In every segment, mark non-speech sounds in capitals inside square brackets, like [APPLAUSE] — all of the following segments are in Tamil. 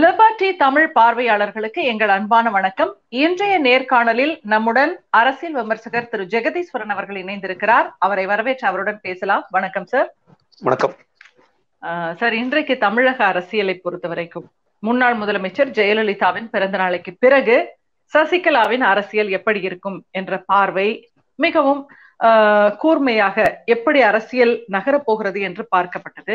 லிபர்டி தமிழ் பார்வையாளர்களுக்கு எங்கள் அன்பான வணக்கம். இன்றைய நேர்காணலில் நம்முடன் அரசியல் விமர்சகர் திரு ஜெகதீஸ்வரன் அவர்கள் இணைந்திருக்கிறார். அவரை வரவேற்று அவருடன் பேசலாம். வணக்கம் சார். வணக்கம். சார் இன்றைக்கு தமிழக அரசியலை பொறுத்த வரைக்கும் முன்னாள் முதலமைச்சர் ஜெயலலிதாவின் பிறந்த நாளைக்கு பிறகு சசிகலாவின் அரசியல் எப்படி இருக்கும் என்ற பார்வை மிகவும் கூர்மையாக எப்படி அரசியல் நகரப் போகிறது என்று பார்க்கப்பட்டது.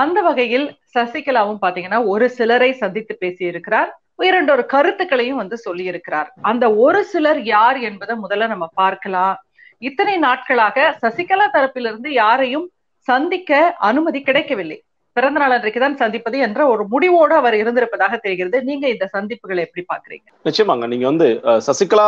அந்த வகையில் சசிகலாவும் பாத்தீங்கன்னா ஒரு சிலரை சந்தித்து பேசியிருக்கிறார். இரண்டொரு கருத்துக்களையும் வந்து சொல்லியிருக்கிறார். அந்த ஒரு சிலர் யார் என்பதை முதல்ல நம்ம பார்க்கலாம். இத்தனை நாட்களாக சசிகலா தரப்பிலிருந்து யாரையும் சந்திக்க அனுமதி கிடைக்கவில்லை. பிறந்த நாள் அன்றைக்குதான் சந்திப்பது என்ற ஒரு முடிவோடு அவர் இருந்திருப்பதாக தெரிகிறது. நீங்க இந்த சந்திப்புகளை எப்படி பாக்குறீங்க நிச்சயமாங்க. நீங்க வந்து சசிகலா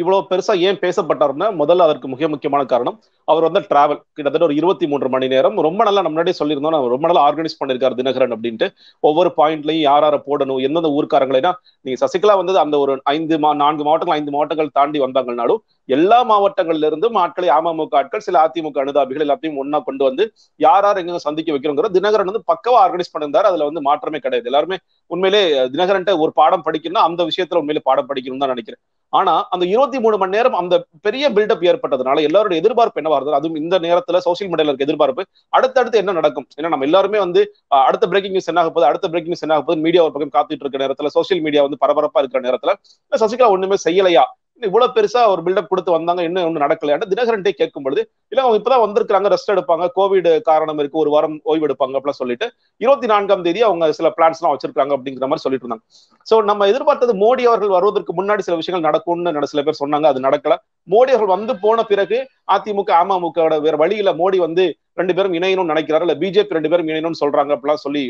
இவ்வளவு பெருசா ஏன் பேசப்பட்டாருன்னா முதல்ல அதற்கு மிக முக்கியமான காரணம் அவர் வந்து டிராவல் கிட்டத்தட்ட ஒரு இருபத்தி மூன்று மணி நேரம். ரொம்ப நல்லா நம்ம முன்னாடியே சொல்லியிருந்தோம். நம்ம ரொம்ப நல்லா ஆர்கனைஸ் பண்ணிருக்காரு தினகரன் அப்படின்ட்டு. ஒவ்வொரு பாயிண்ட்லையும் யார் யாரை போடணும் எந்தெந்த ஊர்க்காரங்களா நீங்க சசிகலா வந்து அந்த ஒரு ஐந்து மா நான்கு மாவட்டங்கள் ஐந்து மாவட்டங்கள் தாண்டி வந்தாங்கனாலும் எல்லா மாவட்டங்கள்ல இருந்தும் ஆட்களை அமமுக ஆட்கள் சில அதிமுக அனுதாபிகள் எல்லாத்தையும் ஒன்னா கொண்டு வந்து யார் யார் எங்க சந்திக்க வைக்கிறோங்கிற தினகரன் வந்து பக்கவா ஆர்கனைஸ் பண்ணியிருந்தாரு. அதுல வந்து மாற்றமே கிடையாது. எல்லாருமே உண்மையிலே தினகரன் ஒரு பாடம் படிக்கணும்னா அந்த விஷயத்துல உண்மையிலே பாடம் படிக்கணும்னு தான் நினைக்கிறேன். ஆனா அந்த இருபத்தி மூணு மணி நேரம் அந்த பெரிய பில்டப் ஏற்பட்டதுனால எல்லாருடைய எதிர்பார்ப்பு என்னவா இருந்தது? அதுவும் இந்த நேரத்துல சோசியல் மீடியால இருக்க எதிர்பார்ப்பு. அடுத்தடுத்து என்ன நடக்கும்? ஏன்னா நம்ம எல்லாருமே வந்து அடுத்த பிரேக்கிங் நியூஸ் என்ன ஆக போகுது? அடுத்த பிரேக்கிங் நியூஸ் என்ன ஆக போகுது? மீடியா ஒரு பக்கம் காத்துட்டு இருக்க நேரத்துல சோசியல் மீடியா வந்து பரபரப்பா இருக்கிற நேரத்துல சசிகலா ஒண்ணுமே செய்யலையா? இவ்வளவு பெருசா ஒரு பில்டப் கொடுத்து வந்தாங்க இன்னும் ஒன்னும் நடக்கலையான்னு தினகரன்டே கேட்கும் பொழுது இல்ல அவங்க இப்பதான் வந்திருக்காங்க ரெஸ்ட் எடுப்பாங்க கோவிட் காரணம் இருக்கு ஒரு வாரம் ஓய்வு எடுப்பாங்க அப்படிலாம் சொல்லிட்டு இருபத்தி நான்காம் தேதி அவங்க சில பிளான்ஸ் எல்லாம் வச்சிருக்காங்க அப்படிங்கிற மாதிரி சொல்லிட்டு இருந்தாங்க. சோ நம்ம எதிர்பார்த்தது மோடி அவர்கள் வருவதற்கு முன்னாடி சில விஷயங்கள் நடக்கும்னு சில பேர் சொன்னாங்க அது நடக்கல. மோடி அவர்கள் வந்து போன பிறகு அதிமுக அமமுக வேற வழியில மோடி வந்து ரெண்டு பேரும் இணையணும்னு நினைக்கிறாரு இல்ல பிஜேபி ரெண்டு பேரும் இணையணும்னு சொல்றாங்க அப்படிலாம் சொல்லி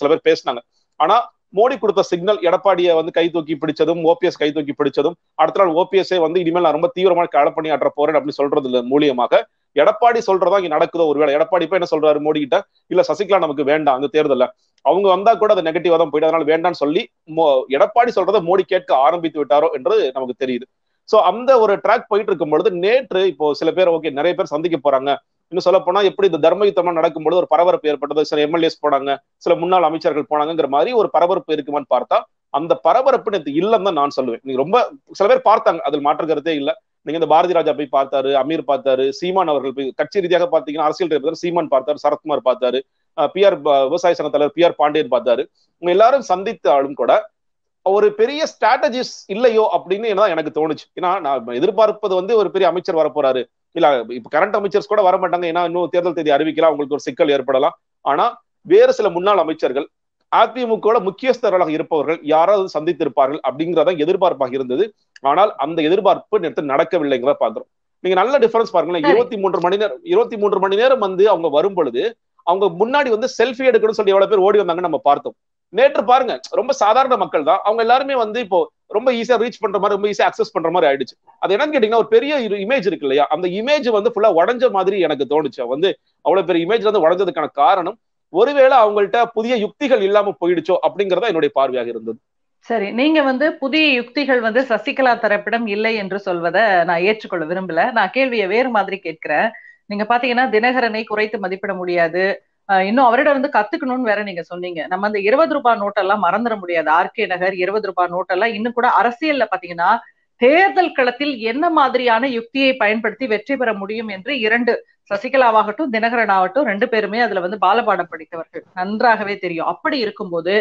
சில பேர் பேசினாங்க. ஆனா மோடி கொடுத்த சிக்னல் எடப்பாடியை வந்து கை தூக்கி பிடிச்சதும் ஓபிஎஸ் கை தூக்கி பிடிச்சதும் அடுத்த நாள் ஓபிஎஸ்ஏ வந்து இனிமேல் நான் ரொம்ப தீவிரமாக களப்பணி ஆற்ற போறேன் அப்படின்னு சொல்றது மூலியமாக. எடப்பாடி சொல்றதா இங்க நடக்குதோ ஒருவேளை எடப்பாடி இப்ப என்ன சொல்றாரு மோடி கிட்ட இல்ல சசிகலா நமக்கு வேண்டாம் அந்த தேர்தல்ல. அவங்க வந்தா கூட அது நெகட்டிவா தான் போயிட்டு அதனால வேண்டாம்னு சொல்லி எடப்பாடி சொல்றதை மோடி கேட்க ஆரம்பித்து விட்டாரோ என்று நமக்கு தெரியுது. சோ அந்த ஒரு ட்ராக் போயிட்டு இருக்கும் பொழுது நேற்று இப்போ சில பேர் ஓகே நிறைய பேர் சந்திக்க போறாங்க. இன்னும் சொல்ல போனா எப்படி இந்த தர்ம யுத்தம் நடக்கும்போது ஒரு பரபரப்பு ஏற்பட்டது சில எம்எல்ஏஸ் போனாங்க சில முன்னாள் அமைச்சர்கள் போனாங்கிற மாதிரி ஒரு பரபரப்பு இருக்குமான்னு பார்த்தா அந்த பரபரப்பு நேற்று இல்லைன்னு தான் நான் சொல்லுவேன். நீங்க ரொம்ப சில பேர் பார்த்தாங்க அதில் மாற்று கருத்தே இல்லை. நீங்க இந்த பாரதி ராஜா போய் பார்த்தாரு அமீர் பார்த்தாரு சீமான் அவர்கள் போய் கட்சி ரீதியாக பாத்தீங்கன்னா அரசியல் ரீதியாக சீமான் பார்த்தாரு சரத்குமார் பார்த்தாரு பி ஆர் விவசாய சங்க தலைவர் பி ஆர் பாண்டியன் பார்த்தாரு. உங்க எல்லாரும் சந்தித்தாலும் கூட ஒரு பெரிய ஸ்ட்ராட்டஜிஸ் இல்லையோ அப்படின்னு தான் எனக்கு தோணுச்சு. ஏன்னா நான் எதிர்பார்ப்பது வந்து ஒரு பெரிய அமைச்சர் வரப்போறாரு. இல்ல இப்ப கரண்ட் அமைச்சர்ஸ் கூட வர மாட்டாங்க ஏன்னா இன்னும் தேர்தல் தேதி அறிவிக்கலாம் உங்களுக்கு ஒரு சிக்கல் ஏற்படலாம். ஆனா வேறு சில முன்னாள் அமைச்சர்கள் அதிமுக முக்கியஸ்தர்களாக இருப்பவர்கள் யாராவது சந்தித்திருப்பார்கள் அப்படிங்கிறத எதிர்பார்ப்பாக இருந்தது. ஆனால் அந்த எதிர்பார்ப்பு நேரத்தில் நடக்கவில்லைங்கிறத பாக்குறோம் நீங்க நல்ல டிஃபரன்ஸ் பாருங்களேன். இருபத்தி மூன்று மணி நேரம் இருபத்தி மூன்று மணி நேரம் வந்து அவங்க வரும் பொழுது அவங்க முன்னாடி வந்து செல்ஃபி எடுக்கணும்னு சொல்லி எவ்வளவு பேர் ஓடி வந்தாங்கன்னு நம்ம பார்த்தோம். நேற்று பாருங்க ரொம்ப சாதாரண மக்கள் தான். அவங்க எல்லாருமே வந்து இப்போ ரொம்ப ஈஸியா ரீச் பண்ற மாதிரி ரொம்ப ஈஸியா அக்சஸ் பண்ற மாதிரி ஆயிடுச்சு. அது என்னன்னு கேட்டீங்கன்னா ஒரு பெரிய இமேஜ் இருக்கு இல்லையா? அந்த இமேஜ் வந்து ஃபுல்லா உடஞ்ச மாதிரி எனக்கு தோணுச்சு. வந்து அவ்வளவு பெரிய இமேஜ் வந்து உடஞ்சதுக்கான காரணம் ஒருவேளை அவங்கள்ட்ட புதிய யுக்திகள் இல்லாம போயிடுச்சோ அப்படிங்கறத என்னுடைய பார்வையாக இருந்தது. சரி நீங்க வந்து புதிய யுக்திகள் வந்து சசிகலா தரப்பிடம் இல்லை என்று சொல்வதை நான் ஏற்றுக்கொள்ள விரும்பல. நான் கேள்வியை வேறு மாதிரி கேட்கிறேன். நீங்க பாத்தீங்கன்னா தினகரனை குறைத்து மதிப்பிட முடியாது. இன்னும் அவரிடம் இருந்து கத்துக்கணும்னு வேற நீங்க சொன்னீங்க. நம்ம அந்த இருபது ரூபாய் நோட்டெல்லாம் மறந்துட முடியாது. ஆர்கே நகர் இருபது ரூபாய் நோட்டெல்லாம் இன்னும் கூட அரசியல்ல பாத்தீங்கன்னா தேர்தல் களத்தில் என்ன மாதிரியான யுக்தியை பயன்படுத்தி வெற்றி பெற முடியும் என்று இரண்டு சசிகலாவாகட்டும் தினகரன் ஆகட்டும் ரெண்டு பேருமே அதுல வந்து பாலபாடம் படித்தவர்கள். நன்றாகவே தெரியும். அப்படி இருக்கும்போது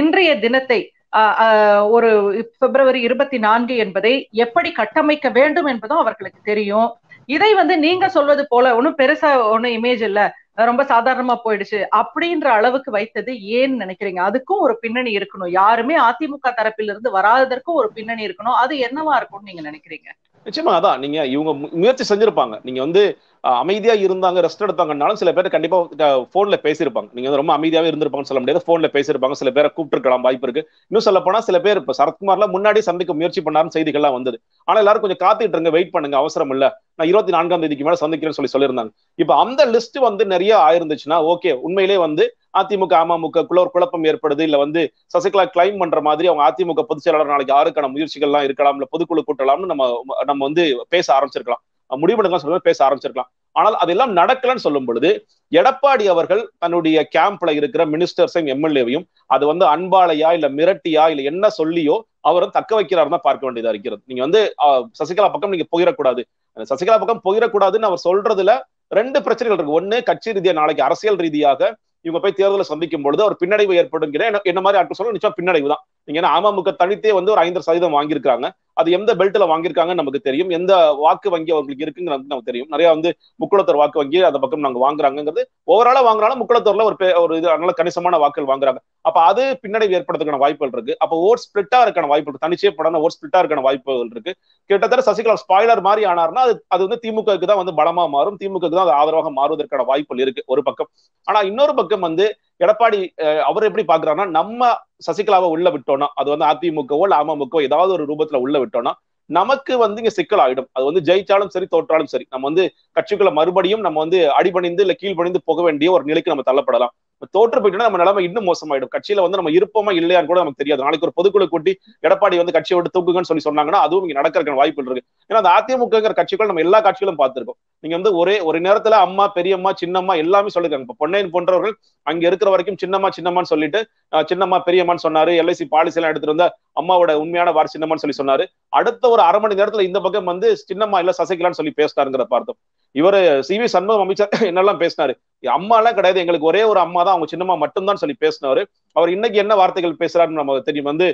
இன்றைய தினத்தை ஒரு பிப்ரவரி இருபத்தி நான்கு என்பதை எப்படி கட்டமைக்க வேண்டும் என்பதும் அவர்களுக்கு தெரியும். இதை வந்து நீங்க சொல்வது போல ஒன்னும் பெருசா ஒன்னும் இமேஜ் இல்ல. ரொம்ப சாதாரணமா போயிடுச்சு அப்படின்ற அளவுக்கு வைத்தது ஏன்னு நினைக்கிறீங்க? அதுக்கும் ஒரு பின்னணி இருக்கணும். யாருமே அதிமுக தரப்பிலிருந்து வராததற்கும் ஒரு பின்னணி இருக்கணும். அது என்னவா இருக்கும்னு நீங்க நினைக்கிறீங்க? நிச்சயமா அதான். நீங்க இவங்க முயற்சி செஞ்சிருப்பாங்க. நீங்க வந்து அமைதியா இருந்தாங்க ரெஸ்ட் எடுத்தாங்கன்னாலும் சில பேர் கண்டிப்பா போன்ல பேசியிருப்பாங்க நீங்க வந்து ரொம்ப அமைதியாவே இருந்திருப்பாங்கன்னு சொல்ல முடியாது. போன்ல பேசியிருப்பாங்க சில பேரை கூப்பிட்டுருக்கலாம் வாய்ப்பு இருக்கு. இன்னும் சொல்ல போனா சில பேர் இப்ப சரத்குமார்லாம் முன்னாடி சந்திக்க முயற்சி பண்ணாருன்னு செய்திகள்லாம் வந்தது. ஆனா எல்லாரும் கொஞ்சம் காத்துட்டு இருங்க வெயிட் பண்ணுங்க. அவசரம் இல்ல. நான் இருபத்தி நான்காம் தேதிக்கு மேல சந்திக்கிறேன்னு சொல்லி சொல்லியிருந்தாங்க. இப்ப அந்த லிஸ்ட் வந்து நிறைய ஆயிருந்துச்சுன்னா ஓகே உண்மையிலே வந்து அதிமுக அமமுக குள்ள ஒரு குழப்பம் ஏற்படுது. இல்ல வந்து சசிகலா கிளைம் பண்ற மாதிரி அவங்க அதிமுக பொதுச் செயலாளர் நாளைக்கு யாருக்கான முயற்சிகள்லாம் இருக்கலாம் இல்ல பொதுக்குழு கூட்டலாம்னு நம்ம நம்ம வந்து பேச ஆரம்பிச்சிருக்கலாம். முடிவு பண்ணிக்கலாம் சொல்லும்போது பேச ஆரம்பிச்சிருக்கலாம். ஆனால் அதெல்லாம் நடக்கலன்னு சொல்லும் பொழுது எடப்பாடி அவர்கள் தன்னுடைய கேம்ப்ல இருக்கிற மினிஸ்டர்ஸையும் எம்எல்ஏவையும் அது வந்து அன்பாலையா இல்ல மிரட்டியா இல்ல என்ன சொல்லியோ அவரும் தக்க வைக்கிறார் தான் பார்க்க வேண்டியதா இருக்கிறது. நீங்க வந்து சசிகலா பக்கம் நீங்க போயிடக்கூடாது. சசிகலா பக்கம் போயிடக்கூடாதுன்னு அவர் சொல்றதுல ரெண்டு பிரச்சனைகள் இருக்கு. ஒண்ணு கட்சி ரீதியா நாளைக்கு அரசியல் ரீதியாக இவங்க போய் தேர்தலை சந்திக்கும் பொழுது ஒரு பின்னடைவு ஏற்படுங்கிற என்ன மாதிரி ஆட்கள் சொல்ல நிச்சயம் பின்னடைவு தான் நீங்க ஏன்னா அமமுக தனித்தே வந்து ஒரு ஐந்து சதவீதம் வாங்கியிருக்காங்க அது எந்த பெல்ட்ல வாங்கியிருக்காங்கன்னு நமக்கு தெரியும். எந்த வாக்கு வங்கி அவங்களுக்கு இருக்குங்கிறது நமக்கு தெரியும். நிறைய வந்து முக்குளத்தூர் வாக்கு வங்கி அந்த பக்கம் நாங்க வாங்குறாங்கிறது ஓவராலா வாங்குறாலும் முக்குளத்தூர்ல ஒரு ஒரு இது நல்ல கணிசமான வாக்குகள் வாங்குறாங்க. அப்ப அது பின்னடைவு ஏற்படுறதுக்கான வாய்ப்புகள் இருக்கு. அப்போ ஓட் ஸ்பிளிட்டா இருக்கான வாய்ப்பு இருக்கு. தனிச்சே படம் ஓட் ஸ்பிளிட்டா இருக்கான வாய்ப்புகள் இருக்கு. கிட்டத்தட்ட சசிகலா ஸ்பாய்லர் மாதிரி ஆனார்னா அது அது வந்து திமுகவுக்கு தான் வந்து பலமா மாறும். திமுகவுக்கு தான் அது ஆதரவாக மாறுவதற்கான வாய்ப்புகள் இருக்கு ஒரு பக்கம். ஆனா இன்னொரு பக்கம் வந்து எடப்பாடி அவர் எப்படி பாக்குறாருன்னா நம்ம சசிகலாவை உள்ள விட்டோம்னா அது வந்து அதிமுகவோ இல்ல அமமுகவோ ஏதாவது ஒரு ரூபத்துல உள்ள விட்டோம்னா நமக்கு வந்து இங்க சிக்கல் ஆகிடும் அது வந்து ஜெயிச்சாலும் சரி தோற்றாலும் சரி. நம்ம வந்து கட்சிக்குள்ள மறுபடியும் நம்ம வந்து அடிபணிந்து இல்ல கீழ்பணிந்து போக வேண்டிய ஒரு நிலைக்கு நம்ம தள்ளப்படலாம். தோற்று போயிட்டோம்னா நம்ம நிலைமை இன்னும் மோசமாயிடும். கட்சியில வந்து நம்ம இருப்போமா இல்லையான்னு கூட நமக்கு தெரியாது. நாளைக்கு ஒரு பொதுக்குழு கூட்டி எடப்பாடி வந்து கட்சியை விட்டு தூக்குங்கன்னு சொல்லி சொன்னாங்கன்னா அதுவும் இங்க வாய்ப்பு இருக்கு. ஏன்னா அந்த அதிமுகங்கிற கட்சிகள் நம்ம எல்லா கட்சிகளும் பார்த்திருக்கோம். நீங்க வந்து ஒரே ஒரு நேரத்துல அம்மா பெரியம்மா சின்னம்மா எல்லாமே சொல்லிருக்காங்க இப்ப பொன்னையன் போன்றவர்கள் அங்க இருக்கிற வரைக்கும் சின்னம்மா சின்னம்மான்னு சொல்லிட்டு சின்னம்மா பெரியம்மான்னு சொன்னாரு. எல்ஐசி பாலிசி எல்லாம் எடுத்துட்டு வந்த அம்மாவோட உண்மையான வார் சின்னம்மான்னு சொல்லி சொன்னாரு. அடுத்த ஒரு அரை மணி நேரத்துல இந்த பக்கம் வந்து சின்னம்மா இல்ல சசிகலான்னு சொல்லி பேசினாருங்கிற பார்த்தோம். இவரு சி வி சண்முகம் அமைச்சர் [LAUGHS] என்னெல்லாம் பேசினாரு? அம்மா எல்லாம் கிடையாது. எங்களுக்கு ஒரே ஒரு அம்மா தான். அவங்க சின்னம்மா மட்டும்தான் சொல்லி பேசினாரு அவர் இன்னைக்கு என்ன வார்த்தைகள் பேசுறாருன்னு நமக்கு தெரியும். வந்து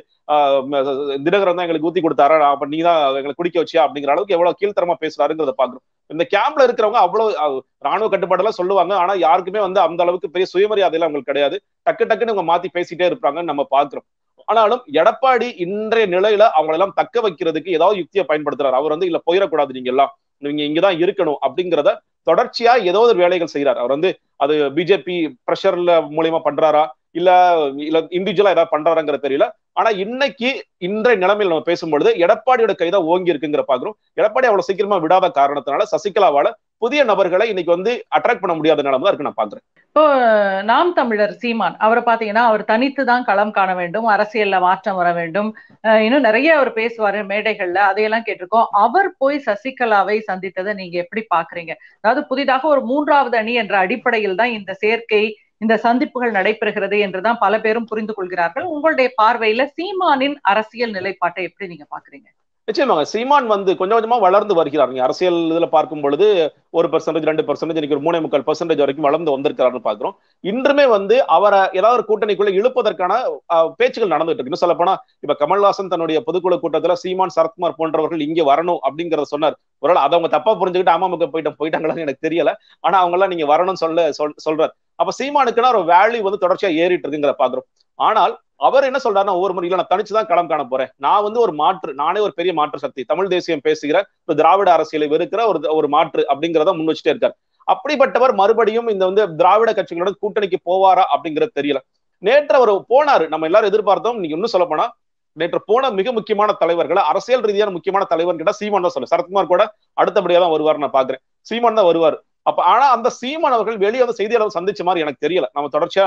தினகரன் தான் எங்களுக்கு ஊத்தி கொடுத்தாரா? அப்ப நீ தான் எங்களை குடிக்க வச்சியா? அப்படிங்கிற அளவுக்கு எவ்வளவு கீழ்த்தரமா பேசுறாருங்கிறத பாக்குறோம் இந்த கேம்ப்ல இருக்கிறவங்க அவ்வளவு ராணுவ கட்டுப்பாடெல்லாம் சொல்லுவாங்க. ஆனா யாருக்குமே வந்து அந்த அளவுக்கு பெரிய சுயமரியாதை எல்லாம் அவங்களுக்கு கிடையாது. டக்கு டக்குன்னு இவங்க மாத்தி பேசிட்டே இருப்பாங்கன்னு நம்ம பாக்குறோம் ஆனாலும் எடப்பாடி இன்றைய நிலையில அவங்களெல்லாம் தக்க வைக்கிறதுக்கு ஏதாவது யுக்தியை பயன்படுத்துறாரு. அவர் வந்து இல்ல போயிடக்கூடாது நீங்க எல்லாம் நீங்க இங்கதான் இருக்கணும் அப்படிங்கிறத தொடர்ச்சியா ஏதோ ஒரு வேலைகள் செய்யறாரு அவர் வந்து அது பிஜேபி பிரஷர்ல மூலியமா பண்றாரா? இல்ல இல்ல இண்டிவிஜுவலா ஏதாவது பண்றாருங்கிற தெரியல. ஆனா இன்னைக்கு இன்றைய நிலைமையில் நம்ம பேசும்பொழுது எடப்பாடியோட கைதான் ஓங்கி இருக்குங்கிற பாக்குறோம். எடப்பாடி அவ்வளவு சீக்கிரமா விடாத காரணத்தினால சசிகலாவால புதிய நபர்களை இன்னைக்கு வந்து அட்ராக்ட் பண்ண முடியாத நிலைமை தான் இருக்கு நான் பாக்குறேன் இப்போ நாம் தமிழர் சீமான் அவரை பாத்தீங்கன்னா அவர் தனித்து தான் களம் காண வேண்டும் அரசியல்ல மாற்றம் வர வேண்டும். இன்னும் நிறைய அவர் பேசுவாரு மேடைகள்ல அதையெல்லாம் கேட்டிருக்கோம். அவர் போய் சசிகலாவை சந்தித்ததை நீங்க எப்படி பாக்குறீங்க அதாவது புதிதாக ஒரு மூன்றாவது அணி என்ற அடிப்படையில் தான் இந்த சேர்க்கை இந்த சந்திப்புகள் நடைபெறுகிறது என்றுதான் பல பேரும் புரிந்து கொள்கிறார்கள். உங்களுடைய பார்வையில சீமானின் அரசியல் நிலைப்பாட்டை எப்படி நீங்க பாக்குறீங்க நிச்சயமாக சீமான் வந்து கொஞ்சம் கொஞ்சமா வளர்ந்து வருகிறார். நீங்க அரசியல் இதுல பார்க்கும் பொழுது ஒரு பர்சன்டேஜ் ரெண்டு பர்சன்டேஜ் இன்னைக்கு ஒரு மூணே முக்கால் பர்சன்டேஜ் வரைக்கும் வளர்ந்து வந்திருக்கிறாருன்னு பாக்குறோம் இன்றுமே வந்து அவரை ஏதாவது ஒரு கூட்டணிக்குள்ள இழுப்பதற்கான பேச்சுகள் நடந்துட்டு இருக்கு. இன்னும் சொல்ல போனா இப்ப கமல்ஹாசன் தன்னுடைய பொதுக்குழு கூட்டத்துல சீமான் சரத்குமார் போன்றவர்கள் இங்க வரணும் அப்படிங்கறத சொன்னார். ஒருவேளை அதை அவங்க தப்பா புரிஞ்சுக்கிட்டு அமமுக போயிட்டு போயிட்டாங்களான்னு எனக்கு தெரியல. ஆனா அவங்க எல்லாம் நீங்க வரணும்னு சொல்ல சொல்றாரு. அப்ப சீமானுக்குன்னா ஒரு வேல்யூ வந்து தொடர்ச்சியா ஏறிட்டு இருக்குங்கிற பாக்குறோம் ஆனால் அவர் என்ன சொல்றாருன்னா ஒவ்வொரு முறையில நான் தனிச்சுதான் களம் காண போறேன். நான் வந்து ஒரு மாற்று நானே ஒரு பெரிய மாற்று சக்தி. தமிழ் தேசியம் பேசுகிற இப்ப திராவிட அரசியலை வெறுக்கிற ஒரு ஒரு மாற்று அப்படிங்கிறத முன் வச்சுட்டே இருக்காரு. அப்படிப்பட்டவர் மறுபடியும் இந்த வந்து திராவிட கட்சிகளோட கூட்டணிக்கு போவாரா அப்படிங்கிறது தெரியல. நேற்று அவர் போனாரு. நம்ம எல்லாரும் எதிர்பார்த்தோம். நீங்க இன்னும் சொல்ல போனா நேற்று போன மிக முக்கியமான தலைவர்களை அரசியல் ரீதியான முக்கியமான தலைவர் கிட்ட சீமான் தான் சொல்லு சரத்குமார் கூட அடுத்தபடியா தான் வருவார் நான் பாக்குறேன். சீமான் தான் வருவார். அப்ப ஆனா அந்த சீமான் அவர்கள் வெளியே வந்து செய்தியாளர் சந்திச்ச மாதிரி எனக்கு தெரியல. நம்ம தொடர்ச்சியா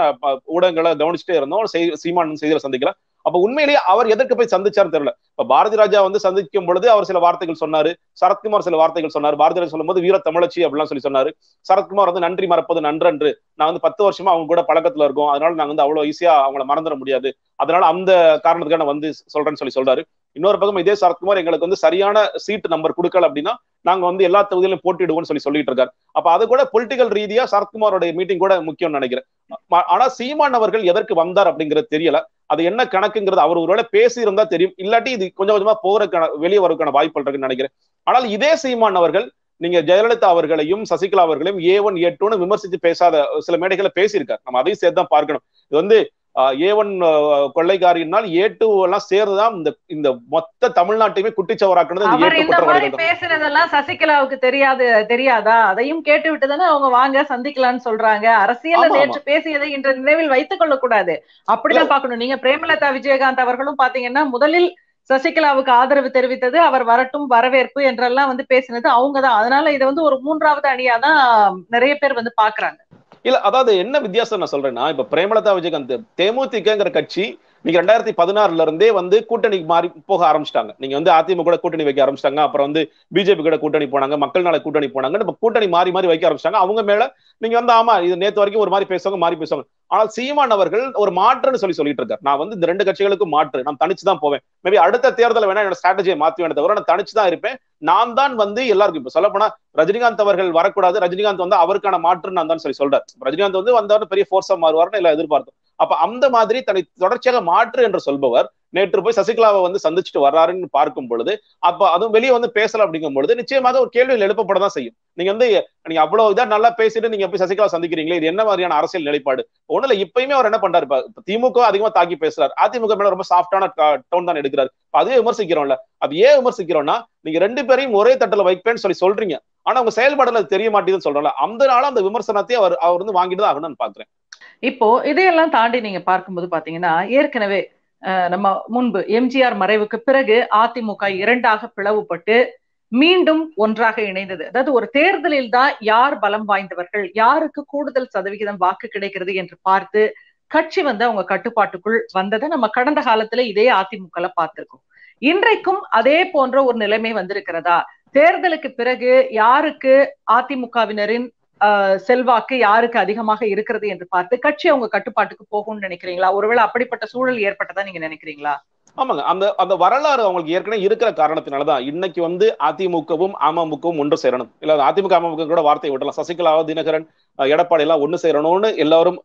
ஊடகங்களை கவனிச்சுட்டே இருந்தோம். சீமான் செய்தியாளர் சந்திக்கல. அப்ப உண்மையிலேயே அவர் எதற்கு போய் சந்திச்சாருன்னு தெரியல. இப்ப பாரதி ராஜா வந்து சந்திக்கும் பொழுது அவர் சில வார்த்தைகள் சொன்னாரு. சரத்குமார் சில வார்த்தைகள் சொன்னார். பாரதி ராஜா சொல்லும் போது வீர தமிழச்சி அப்படிலாம் சொல்லி சொன்னாரு. சரத்குமார் வந்து நன்றி மறப்பது நன்றன்று. நான் வந்து பத்து வருஷமா அவங்க கூட பழக்கத்துல இருக்கோம். அதனால நாங்க வந்து அவ்வளவு ஈஸியா அவங்கள மறந்துட முடியாது. அதனால அந்த காரணத்துக்காக நான் வந்து சொல்றேன்னு சொல்லி சொல்றாரு. இன்னொரு பக்கம் இதே சரத்குமார் எங்களுக்கு வந்து சரியான சீட் நம்பர் கொடுக்கல அப்படின்னா நாங்க வந்து எல்லா தொகுதியிலும் போட்டிடுவோம்னு சொல்லி சொல்லிட்டு இருக்காரு. அப்ப அது கூட பொலிட்டிக்கல் ரீதியா சரத்குமாரோட மீட்டிங் கூட முக்கியம்னு நினைக்கிறேன். ஆனா சீமான் அவர்கள் எதற்கு வந்தார் அப்படிங்கிறது தெரியல. அது என்ன கணக்குங்கிறது அவர் ஒருவேளை பேசி இருந்தா தெரியும். இல்லாட்டி இது கொஞ்சம் கொஞ்சமா போறதுக்கான வெளியே வரதுக்கான வாய்ப்புகள் இருக்குன்னு நினைக்கிறேன். ஆனால் இதே சீமான் அவர்கள் நீங்க ஜெயலலிதா அவர்களையும் சசிகலா அவர்களையும் ஏ ஒன் ஏ டூன்னு விமர்சித்து பேசாத சில மேடைகளை பேசியிருக்காரு. நம்ம அதையும் சேர்த்து தான் பார்க்கணும். இது வந்து ஏ ஒன் கொள்ளைக்காரினால் ஏ டூ எல்லாம் சேர்ந்துதான் இந்த இந்த மொத்த தமிழ்நாட்டையுமே குட்டிச்சவராக்குனது பேசுனதெல்லாம் சசிகலாவுக்கு தெரியாது தெரியாதா? அதையும் கேட்டு விட்டு தானே அவங்க வாங்க சந்திக்கலாம்னு சொல்றாங்க. அரசியல் நேற்று பேசியதை இன்று நினைவில் வைத்துக் கொள்ள கூடாது அப்படிதான் பாக்கணும் நீங்க பிரேமலதா விஜயகாந்த் அவர்களும் பாத்தீங்கன்னா முதலில் சசிகலாவுக்கு ஆதரவு தெரிவித்தது அவர் வரட்டும் வரவேற்பு என்றெல்லாம் வந்து பேசினது அவங்கதான். அதனால இதை வந்து ஒரு மூன்றாவது அணியா தான் நிறைய பேர் வந்து பாக்குறாங்க இல்ல அதாவது என்ன வித்தியாசம் நான் சொல்றேன்னா இப்ப பிரேமலதா விஜயகாந்த் தேமுதிகங்கிற கட்சி நீங்க ரெண்டாயிரத்தி பதினாறுல இருந்தே வந்து கூட்டணி மாறி போக ஆரம்பிச்சிட்டாங்க. நீங்க வந்து அதிமுக கூட கூட்டணி வைக்க ஆரம்பிச்சிட்டாங்க. அப்புறம் வந்து பிஜேபி கூட கூட்டணி போனாங்க. மக்கள் நாளை கூட்டணி போனாங்க. இப்ப கூட்டணி மாறி மாறி வைக்க ஆரம்பிச்சிட்டாங்க. அவங்க மேல நீங்க வந்து ஆமா இது நேத்து வரைக்கும் ஒரு மாதிரி பேசுவாங்க மாறி பேசுவாங்க. ஆனால் சீமான் அவர்கள் ஒரு மாற்றுன்னு சொல்லி சொல்லிட்டு இருக்காரு நான் வந்து இந்த ரெண்டு கட்சிகளுக்கும் மாற்று. நான் தனிச்சு தான் போவேன். மேபி அடுத்த தேர்தல் வேணா என்னோட ஸ்ட்ராட்டஜியை மாத்துவேன் தவிர நான் தனிச்சு தான் இருப்பேன். நான் தான் வந்து எல்லாருக்கும் இப்ப சொல்ல போனா ரஜினிகாந்த் அவர்கள் வரக்கூடாது. ரஜினிகாந்த் வந்து அவருக்கான மாற்று நான் தான் சொல்லி சொல்றாரு ரஜினிகாந்த் வந்து வந்தவர் பெரிய ஃபோர்ஸா மாறுவார்னு எல்லாம் எதிர்பார்த்தோம். அப்ப அந்த மாதிரி தன்னை தொடர்ச்சியாக மாற்று என்று சொல்பவர் நேற்று போய் சசிகலாவை வந்து சந்திச்சுட்டு வர்றாருன்னு பார்க்கும் பொழுது அப்ப அதுவும் வெளியே வந்து பேசல அப்படிங்கும் பொழுது நிச்சயமாக ஒரு கேள்விகள் எழுப்பப்பட தான் செய்யும். நீங்க வந்து நீங்க அவ்வளவு இதா நல்லா பேசிட்டு நீங்க போய் சசிகலா சந்திக்கிறீங்களே இது என்ன மாதிரியான அரசியல் நிலைப்பாடு? ஒண்ணுல இப்பயுமே அவர் என்ன பண்றாரு? இப்ப திமுக அதிகமா தாக்கி பேசுறாரு. அதிமுக மேல ரொம்ப சாஃப்டான டோன் தான் எடுக்கிறாரு. அதே விமர்சிக்கிறோம்ல. அது ஏன் விமர்சிக்கிறோம்னா நீங்க ரெண்டு பேரையும் ஒரே தட்டில் வைப்பேன்னு சொல்லி சொல்றீங்க. ஆனா உங்க செயல்பாடுல தெரிய மாட்டேங்குதுன்னு சொல்றோம்ல. அந்த நாள அந்த விமர்சனத்தை அவர் அவர் வந்து வாங்கிட்டு தான் ஆகணும்னு பாக்குறேன். இப்போ இதையெல்லாம் தாண்டி நீங்க பார்க்கும்போது பாத்தீங்கன்னா ஏற்கனவே நம்ம முன்பு எம்ஜிஆர் மறைவுக்கு பிறகு அதிமுக இரண்டாக பிளவுபட்டு மீண்டும் ஒன்றாக இணைந்தது. அதாவது ஒரு தேர்தலில் தான் யார் பலம் வாய்ந்தவர்கள் யாருக்கு கூடுதல் சதவிகிதம் வாக்கு கிடைக்கிறது என்று பார்த்து கட்சி வந்து அவங்க கட்டுப்பாட்டுக்குள் வந்ததை நம்ம கடந்த காலத்துல இதே அதிமுக பார்த்திருக்கோம். இன்றைக்கும் அதே போன்ற ஒரு நிலைமை வந்திருக்கிறதா? தேர்தலுக்கு பிறகு யாருக்கு அதிமுகவினரின் செல்வாக்கு யாருக்கு அதிகமாக இருக்கிறது என்று பார்த்து கட்சி அவங்க கட்டுப்பாட்டுக்கு போகும்னு நினைக்கிறீங்களா? ஒருவேளை அப்படிப்பட்ட சூழல் ஏற்பட்டதா நீங்க நினைக்கிறீங்களா? ஆமாங்க. அந்த அந்த வரலாறு அவங்களுக்கு ஏற்கனவே இருக்கிற காரணத்தினாலதான் இன்னைக்கு வந்து அதிமுகவும் அமமுகவும் ஒன்று சேரணும். இல்ல அதிமுக அமமுக கூட வார்த்தை விடலாம். சசிகலாவோ தினகரன் எடப்பாடி எல்லாம் ஒண்ணு சேரணும்னு எல்லாரும்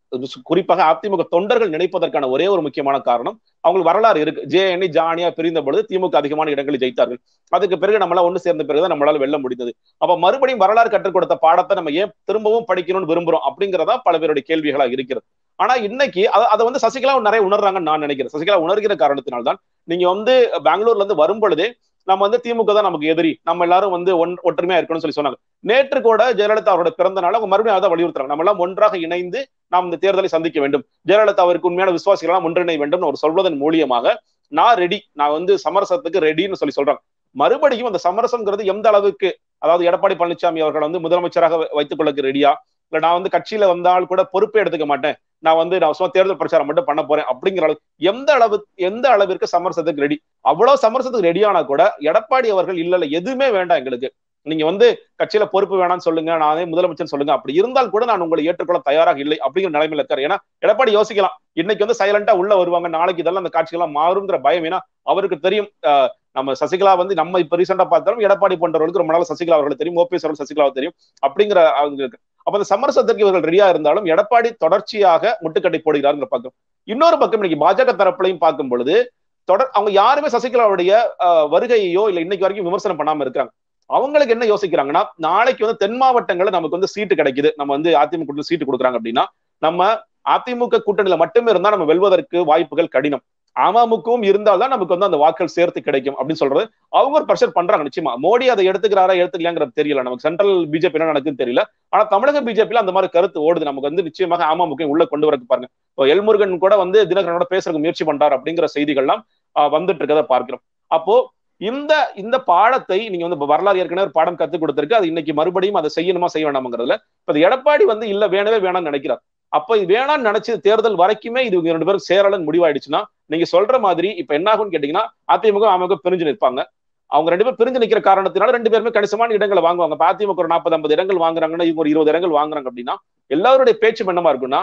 குறிப்பாக அதிமுக தொண்டர்கள் நினைப்பதற்கான ஒரே ஒரு முக்கியமான காரணம் அவங்களுக்கு வரலாறு இருக்கு. ஜே எண்ணி ஜானியா பிரிந்த பொழுது திமுக அதிகமான இடங்களில் ஜெயித்தார்கள். அதுக்கு பிறகு நம்மளால ஒண்ணு சேர்ந்த பிறகுதான் நம்மளால வெல்ல முடிந்தது. அப்ப மறுபடியும் வரலாறு கற்றுக் கொடுத்த பாடத்தை நம்ம ஏன் திரும்பவும் படிக்கணும்னு விரும்புறோம் அப்படிங்கிறதா பல பேருடைய கேள்விகளாக இருக்கிறது. ஆனா இன்னைக்கு அதை வந்து சசிகலா நிறைய உணர்றாங்கன்னு நான் நினைக்கிறேன். சசிகலா உணர்கிற காரணத்தினால்தான் நீங்க வந்து பெங்களூர்ல இருந்து வரும்பொழுதே நம்ம வந்து திமுக தான் நமக்கு எதிரி. நம்ம எல்லாரும் வந்து ஒன் ஒற்றுமையா இருக்கணும்னு சொல்லி சொன்னாங்க. நேற்று கூட ஜெயலலிதா அவரோட பிறந்த நாள் அவங்க மறுபடியும் அதை வலியுறுத்துறாங்க. நம்ம எல்லாம் ஒன்றாக இணைந்து நாம் இந்த தேர்தலை சந்திக்க வேண்டும். ஜெயலலிதா அவருக்கு உண்மையான விசுவாசிகள் எல்லாம் ஒன்றிணை வேண்டும் அவர் சொல்வதன் மூலியமாக நான் ரெடி நான் வந்து சமரசத்துக்கு ரெடின்னு சொல்லி சொல்றாங்க. மறுபடியும் அந்த சமரசம்ங்கிறது எந்த அளவுக்கு அதாவது எடப்பாடி பழனிசாமி அவர்கள் வந்து முதலமைச்சராக வைத்துக் கொள்ளக்கு ரெடியா இல்ல நான் வந்து கட்சியில வந்தால் கூட பொறுப்பே எடுத்துக்க மாட்டேன். நான் வந்து நான் சும்மா தேர்தல் பிரச்சாரம் மட்டும் பண்ண போறேன் அப்படிங்கிற அளவு எந்த அளவு எந்த அளவிற்கு சமரசத்துக்கு ரெடி அவ்வளவு சமரசத்துக்கு ரெடியானா கூட எடப்பாடி அவர்கள் இல்ல இல்ல எதுவுமே வேண்டாம் எங்களுக்கு. நீங்க வந்து கட்சியில பொறுப்பு வேணாம்னு சொல்லுங்க நானே முதலமைச்சர் சொல்லுங்க. அப்படி இருந்தால் கூட நான் உங்களை ஏற்றுக்கொள்ள தயாராக இல்லை அப்படிங்கிற நிலைமையில இருக்காரு. ஏன்னா எடப்பாடி யோசிக்கலாம். இன்னைக்கு வந்து சைலண்டா உள்ள வருவாங்க. நாளைக்கு இதெல்லாம் அந்த காட்சிகள்லாம் மாறுங்கிற பயம். ஏன்னா அவருக்கு தெரியும் நம்ம சசிகலா வந்து நம்ம இப்ப ரீசெண்டா பார்த்தாலும் எடப்பாடி போன்றவர்களுக்கு ரொம்ப நாள் சசிகலா அவர்களுக்கு தெரியும் ஓபிஎஸ் அவர்கள் சசிகலாவை தெரியும் அப்படிங்கிற அவங்களுக்கு அப்ப அந்த சமரசத்திற்கு இவர்கள் ரெடியா இருந்தாலும் எடப்பாடி தொடர்ச்சியாக முட்டுக்கட்டை போடுகிறாருங்கிற பக்கம் இன்னொரு பக்கம் இன்னைக்கு பாஜக தரப்புலையும் பார்க்கும் பொழுது தொடர் அவங்க யாருமே சசிகலாவுடைய வருகையோ இல்ல இன்னைக்கு வரைக்கும் விமர்சனம் பண்ணாம இருக்காங்க. அவங்களுக்கு என்ன யோசிக்கிறாங்கன்னா நாளைக்கு வந்து தென் மாவட்டங்கள்ல நமக்கு வந்து சீட்டு கிடைக்குது. நம்ம வந்து அதிமுக சீட்டு கொடுக்குறாங்க அப்படின்னா நம்ம அதிமுக கூட்டணியில மட்டுமே இருந்தா நம்ம வெல்வதற்கு வாய்ப்புகள் கடினம். அமமுகவும் இருந்தால்தான் நமக்கு வந்து அந்த வாக்கள் சேர்த்து கிடைக்கும் அப்படின்னு சொல்றது அவங்க ஒரு ப்ரெஷர் பண்றாங்க நிச்சயமா. மோடி அதை எடுத்துக்கிறாரா எடுத்துக்கலாங்கிறது தெரியல. நமக்கு சென்ட்ரல் பிஜேபி என்ன நடக்குன்னு தெரியல. ஆனா தமிழக பிஜேபியில அந்த மாதிரி கருத்து ஓடுது. நமக்கு வந்து நிச்சயமாக அமமுக உள்ள கொண்டு வரக்கு பாருங்க. எல்முருகன் கூட வந்து தினகரனோட பேசுறதுக்கு முயற்சி பண்றாரு அப்படிங்கிற செய்திகள்லாம் வந்துட்டு இருக்கதை பார்க்கிறோம். அப்போ இந்த இந்த பாடத்தை நீங்க வந்து வரலாறு ஏற்கனவே ஒரு பாடம் கத்துக் கொடுத்திருக்கு. அது இன்னைக்கு மறுபடியும் அதை செய்யணுமா செய்ய வேண்டாம்ங்கிறதுல இப்ப எடப்பாடி வந்து இல்ல வேணவே வேணாம்னு நினைக்கிறார். அப்ப இது வேணாம்னு நினைச்சு தேர்தல் வரைக்குமே இது ரெண்டு பேரும் சேரலன்னு முடிவாயிடுச்சுன்னா நீங்க சொல்ற மாதிரி இப்ப என்ன ஆகும்னு கேட்டீங்கன்னா அதிமுக அமமுக பிரிஞ்சு நிற்பாங்க. அவங்க ரெண்டு பேரும் பிரிஞ்சு நிக்கிற காரணத்தினால ரெண்டு பேருமே கணிசமான இடங்களை வாங்குவாங்க. அதிமுக ஒரு நாற்பது ஐம்பது இடங்கள் வாங்குறாங்கன்னா இவங்க ஒரு இருபது இடங்கள் வாங்குறாங்க அப்படின்னா எல்லாருடைய பேச்சு என்னமா இருக்குன்னா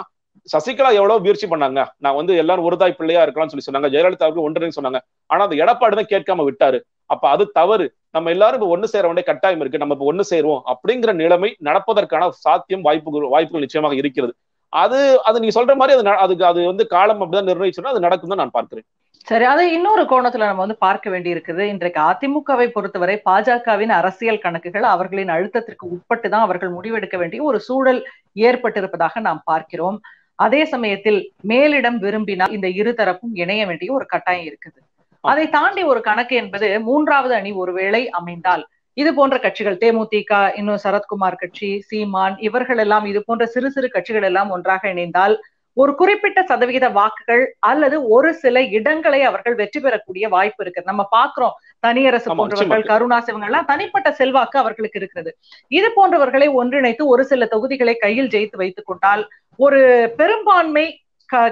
சசிகலா எவ்வளவு முயற்சி பண்ணாங்க. நான் வந்து எல்லாரும் ஒருதாய் பிள்ளையா இருக்கலாம்னு சொல்லி சொன்னாங்க. ஜெயலலிதாவுக்கு ஒன்றுன்னு சொன்னாங்க. ஆனா அந்த எடப்பாடி தான் கேட்காம விட்டாரு. அப்ப அது தவறு. நம்ம எல்லாரும் இப்ப ஒண்ணு சேர வேண்டிய கட்டாயம் இருக்கு. நம்ம இப்ப ஒண்ணு சேருவோம் அப்படிங்கிற நிலைமை நடப்பதற்கான சாத்தியம் வாய்ப்பு வாய்ப்புகள் நிச்சயமாக இருக்கிறது. அது அது நீங்க சொல்ற மாதிரி அது அதுக்கு அது வந்து காலம் அப்படிதான் நிர்ணயிச்சோம்னா அது நடக்கும் தான் நான் பார்க்கிறேன். சரி அதை இன்னொரு கோணத்துல நம்ம வந்து பார்க்க வேண்டி இருக்குது இன்றைக்கு அதிமுகவை பொறுத்தவரை பாஜகவின் அரசியல் கணக்குகள் அவர்களின் அழுத்தத்திற்கு உட்பட்டு தான் அவர்கள் முடிவெடுக்க வேண்டிய ஒரு சூழல் ஏற்பட்டிருப்பதாக நாம் பார்க்கிறோம். அதே சமயத்தில் மேலிடம் விரும்பினால் இந்த இரு தரப்பும் இணைய வேண்டிய ஒரு கட்டாயம் இருக்குது. அதை தாண்டி ஒரு கணக்கு என்பது மூன்றாவது அணி ஒருவேளை அமைந்தால் இது போன்ற கட்சிகள் தேமுதிக இன்னும் சரத்குமார் கட்சி சீமான் இவர்கள் எல்லாம் இது போன்ற சிறு சிறு கட்சிகள் எல்லாம் ஒன்றாக இணைந்தால் ஒரு குறிப்பிட்ட சதவிகித வாக்குகள் அல்லது ஒரு சில இடங்களை அவர்கள் வெற்றி பெறக்கூடிய வாய்ப்பு இருக்கு. நம்ம பாக்குறோம் தனியரசு போன்றவர்கள் கருணாஸ் எல்லாம் தனிப்பட்ட செல்வாக்கு அவர்களுக்கு இருக்கிறது. இது போன்றவர்களை ஒன்றிணைத்து ஒரு சில தொகுதிகளை கையில் ஜெயித்து வைத்துக் கொண்டால் ஒரு பெரும்பான்மை